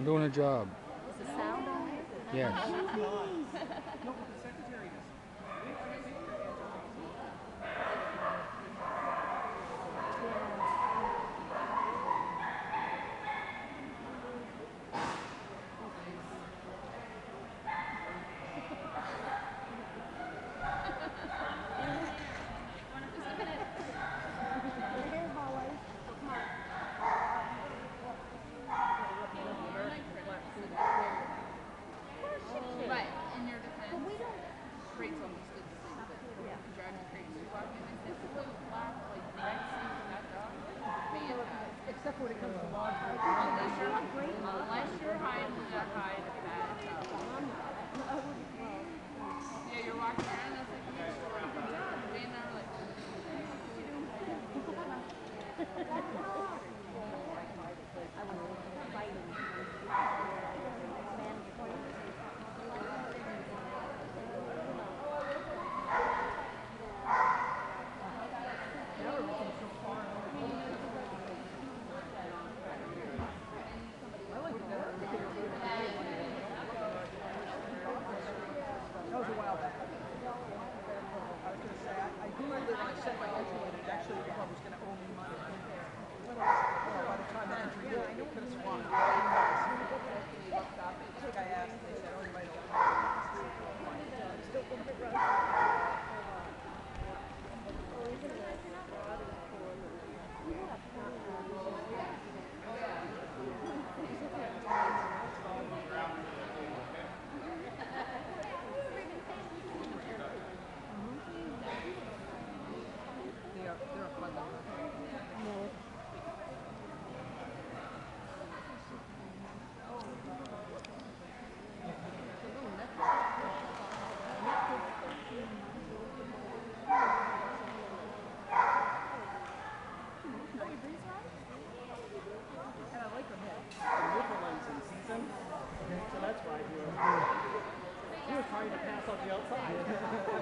I'm doing a job. Yes. when it comes to law enforcement. Unless you're great uh, law fine.